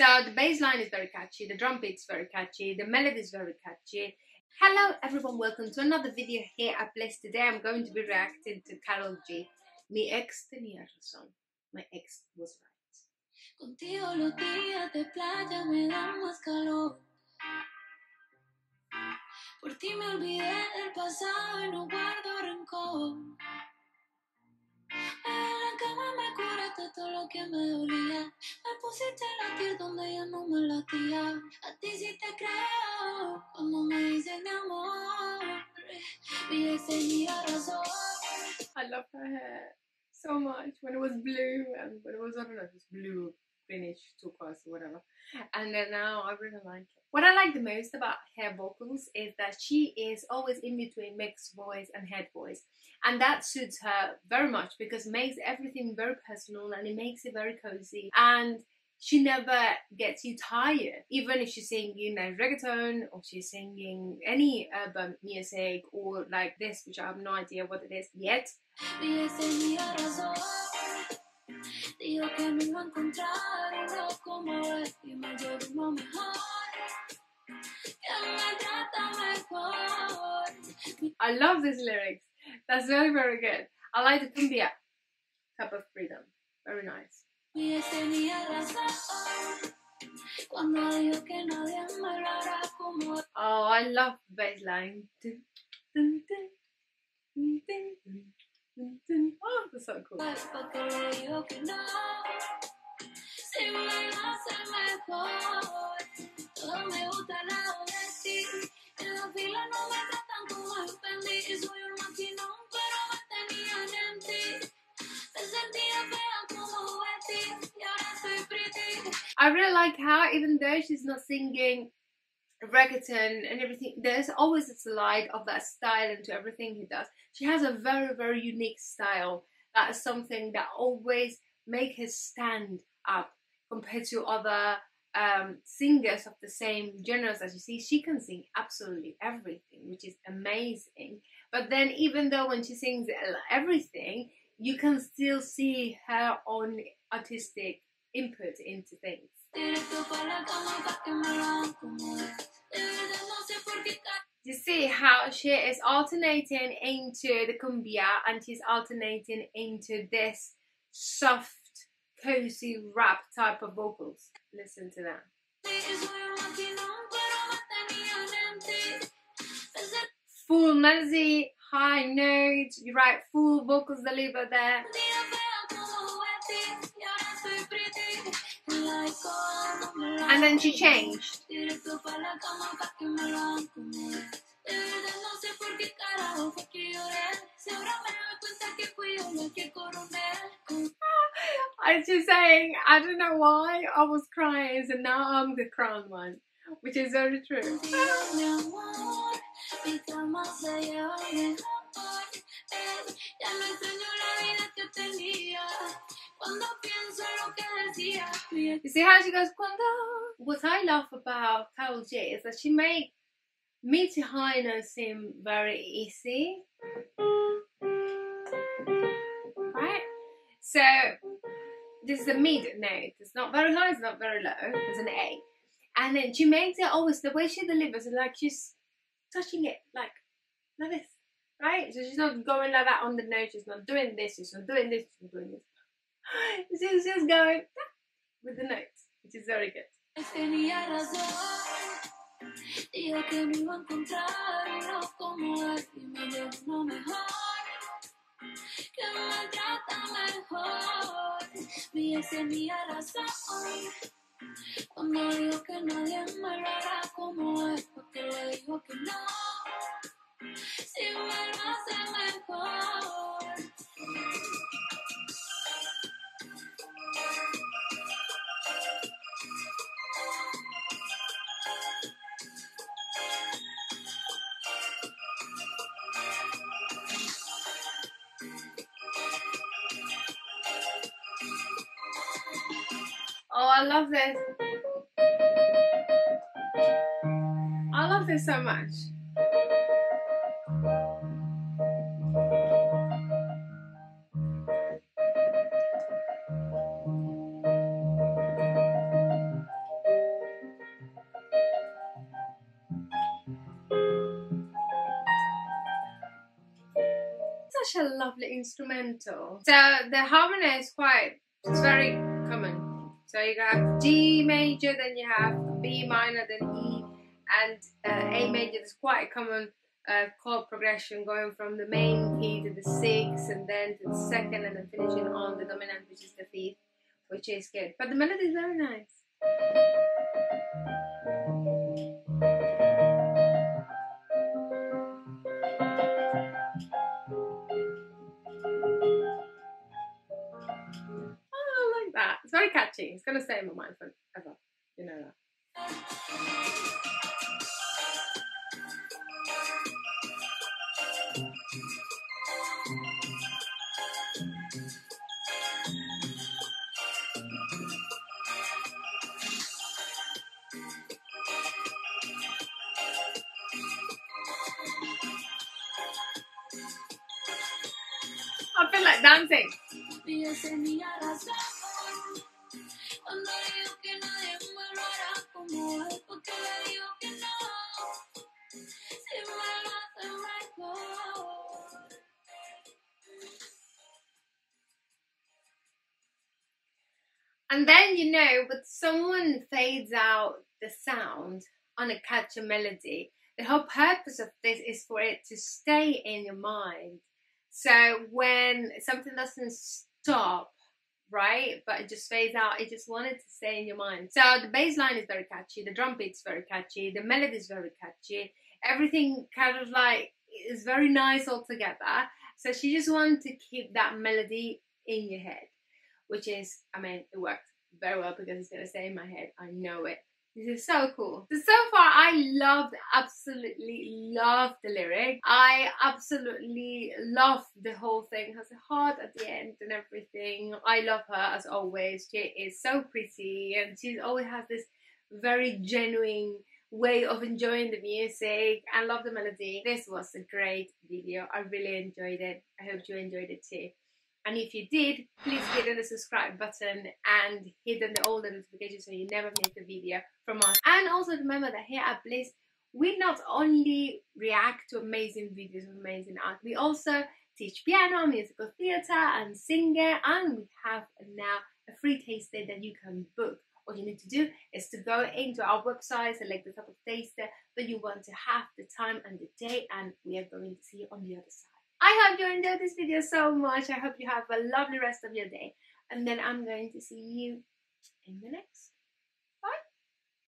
So the bass line is very catchy, the drum beat's very catchy, the melody is very catchy. Hello everyone, welcome to another video here at Bliss. Today I'm going to be reacting to Karol G. Mi ex tenía razón. My ex was right. Contigo los días de playa me dan más calor. Por ti me olvidé del pasado y no guardo rencor. Lo que me dolía. Me pusiste a latir donde no me latía. A ti sí te creo me mi amor. Razón. I love her hair so much. When it was blue and when it was, I don't know, was blue, turquoise or whatever. And then now I really like it. What I like the most about her vocals is that she is always in between mixed voice and head voice. And that suits her very much because it makes everything very personal and it makes it very cozy. And she never gets you tired, even if she's singing like reggaeton or she's singing any urban music or like this, which I have no idea what it is yet. Dijo que no iba a encontrar y me llevo mejor. Me. I love these lyrics. That's very, very good. I like the cumbia Cup of freedom. Very nice. Me. Oh, I love the bass line. Dun, dun. Oh, that's so cool. Porque le digo que no. Si me va a ser mejor. Todo me gusta al lado de ti. En la fila no me tratan como expendí. Y soy un maquinón, pero me tenían en ti. Me sentía fea como Betty. Y ahora soy pretty. I really like how, even though she's not singing reggaeton and everything, there's always a slide of that style into everything he does. She has a very, very unique style. That is something that always make her stand up compared to other um, singers of the same genres as you see. She can sing absolutely everything, which is amazing. But then, even though when she sings everything, you can still see her own artistic input into things. You see how she is alternating into the cumbia and she's alternating into this soft, cozy rap type of vocals. Listen to that. Full melody, high notes, you write full vocals delivered there. And then she changed. Directo pa' la cama pa' que me lo hagan como es. De verdad no sé por qué carajo fue que lloré. Si ahora me doy cuenta que fui yo la que coroné. Con I just saying, I don't know why I was crying, and now I'm the crown one, which is very true. You see how she goes, Cuando? What I love about Karol G is that she make mid to high notes seem very easy. Right? So, this is a mid note. It's not very high, it's not very low. It's an A. And then she makes it always, the way she delivers it, like she's touching it like, like this. Right? So she's not going like that on the note, she's not doing this, she's not doing this, she's not doing this. She's just going ah, with the notes, which is very good. Cuando dijo que nadie me lo hará como él. Porque le dijo que no. I love this. I love this so much. such a lovely instrumental. So the harmony is quite, it's very so you have G major, then you have B minor, then E, and uh, A major is quite a common uh, chord progression going from the main key to the sixth, and then to the second, and then finishing on the dominant, which is the fifth, which is good. But the melody is very nice. Gonna stay in my mind forever. You know that. I feel like dancing. And then you know, but someone fades out the sound on a catchy melody. The whole purpose of this is for it to stay in your mind. So when something doesn't stop, right, but it just fades out, it just wanted to stay in your mind. So the bass line is very catchy, the drum beat's very catchy, the melody is very catchy, everything kind of like is very nice altogether. So she just wanted to keep that melody in your head which is, I mean, it worked very well because it's gonna stay in my head. I know it. This is so cool. So, so far, I loved, absolutely loved the lyric. I absolutely love the whole thing. Has a heart at the end and everything. I love her as always. She is so pretty and she always has this very genuine way of enjoying the music and love the melody. This was a great video. I really enjoyed it. I hope you enjoyed it too. And if you did, please hit on the subscribe button and hit on the all the notifications so you never miss a video from us. And also remember that here at Bliss, we not only react to amazing videos of amazing art, we also teach piano, musical theatre and singing and we have now a free taster that you can book. All you need to do is to go into our website, select the type of taster that you want to have, the time and the day, and we are going to see you on the other side. I hope you enjoyed this video so much. I hope you have a lovely rest of your day. And then I'm going to see you in the next